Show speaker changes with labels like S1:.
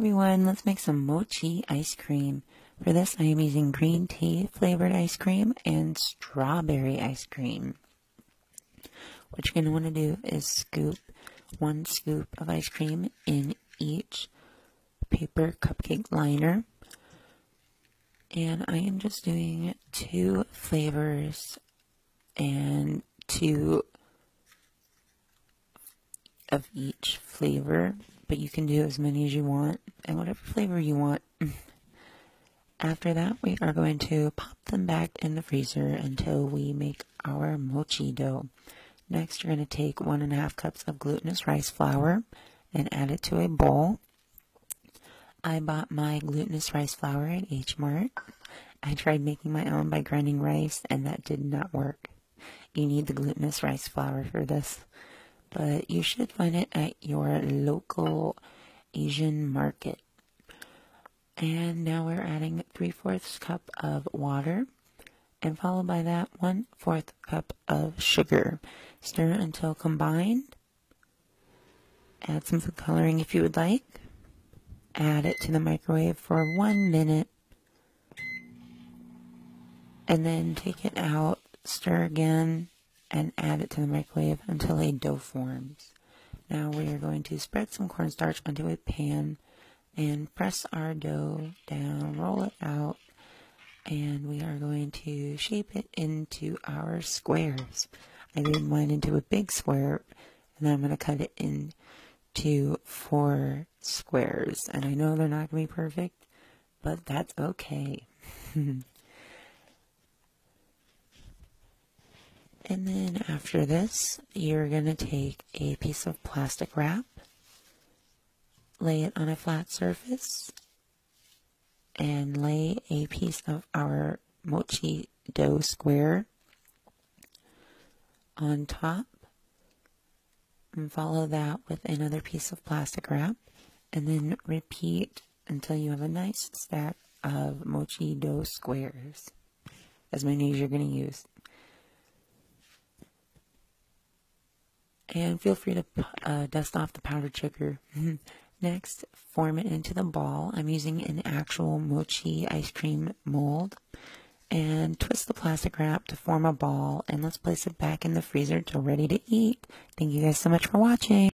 S1: Everyone, let's make some mochi ice cream. For this, I am using green tea flavored ice cream and strawberry ice cream. What you're going to want to do is scoop one scoop of ice cream in each paper cupcake liner. And I am just doing two flavors and two of each flavor, but you can do as many as you want and whatever flavor you want. After that, we are going to pop them back in the freezer until we make our mochi dough. Next, you're going to take one and a half cups of glutinous rice flour and add it to a bowl. I bought my glutinous rice flour at H Mart. I tried making my own by grinding rice, and that did not work. You need the glutinous rice flour for this, but you should find it at your local Asian market. And now we're adding 3 fourths cup of water and followed by that 1 fourth cup of sugar. Stir until combined. Add some food coloring if you would like. Add it to the microwave for one minute. And then take it out, stir again, and add it to the microwave until a dough forms. Now we are going to spread some cornstarch onto a pan and press our dough down, roll it out, and we are going to shape it into our squares. I made mine into a big square, and I'm going to cut it into four squares. And I know they're not going to be perfect, but that's okay. and then after this, you're going to take a piece of plastic wrap lay it on a flat surface and lay a piece of our mochi dough square on top and follow that with another piece of plastic wrap and then repeat until you have a nice stack of mochi dough squares as many as you're going to use and feel free to uh, dust off the powdered sugar Next, form it into the ball. I'm using an actual mochi ice cream mold. And twist the plastic wrap to form a ball. And let's place it back in the freezer till ready to eat. Thank you guys so much for watching.